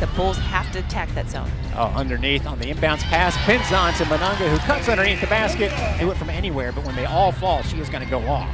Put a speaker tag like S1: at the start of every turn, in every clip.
S1: The Bulls have to attack that zone.
S2: Oh, underneath on the inbounds pass, Pinzan to Mununga, who cuts underneath the basket. Do it from anywhere, but when they all fall, she is going to go off.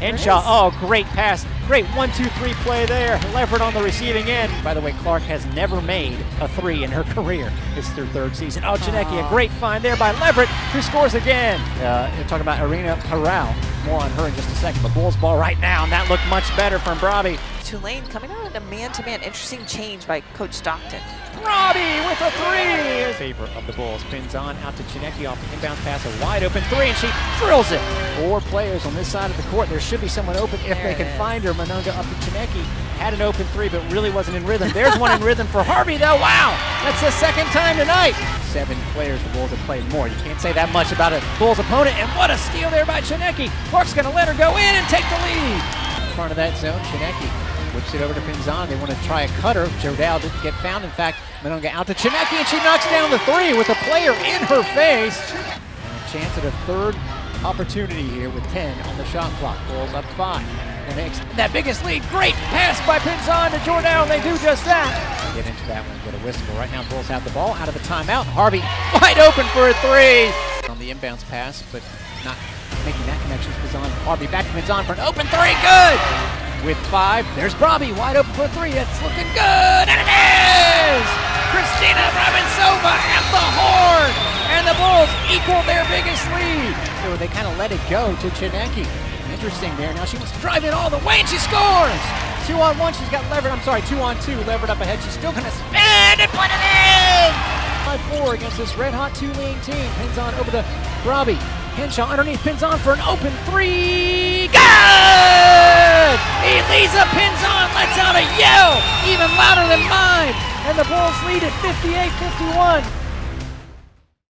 S2: Henshaw, oh, great pass. Great one, two, three play there. Leverett on the receiving end. By the way, Clark has never made a three in her career. It's their third season. Oh, Tsineke, a great find there by Leverett, who scores again. Uh, you're talking about Arena Parral. More on her in just a second. But Bulls ball right now, and that looked much better from Brabi.
S1: Tulane coming out in a man-to-man. Interesting change by Coach Stockton.
S2: Robbie with a three. Favor of the Bulls Pinzan out to Tsineke off the inbound pass, a wide open three, and she drills it. Four players on this side of the court. There should be someone open if
S1: There
S2: they can
S1: is.
S2: find her. Mununga up to Tsineke. Had an open three, but really wasn't in rhythm. There's one in rhythm for Harvey, though. Wow, that's the second time tonight. Seven players the Bulls have played more. You can't say that much about a Bulls opponent. And what a steal there by Tsineke. Clark's going to let her go in and take the lead. In front of that zone, Tsineke Whips it over to Pinzan. They want to try a cutter. Joe Dow didn't get found. In fact, Mununga out to Tsineke, and she knocks down the three with a player in her face. And a chance at a third opportunity here with 10 on the shot clock. Bulls up five. Next, that biggest lead. Great pass by Pinzan to Jordan. They do just that. Get into that one, get a whistle. Right now, Bulls have the ball out of the timeout. Harvey wide open for a three. On the inbounds pass, but not making that connection. Pinzan, Harvey back to Pinzan for an open three. Good with five. There's Bobby wide open for three. It's looking good, and it is! Christina Robinsova at the horn, and the Bulls equal their biggest lead. So they kind of let it go to Tsineke. Interesting there. Now she wants to drive in all the way, and she scores. Two on one. She's got Leverett, I'm sorry, two on two. Leverett up ahead. She's still going to spin and put it in. By four against this red hot Tulane team. Pinzan over to Robbie. Henshaw underneath Pinzan for an open three. Good! Elisa Pinzan, lets out a yell, even louder than mine. And the Bulls lead at 58 51.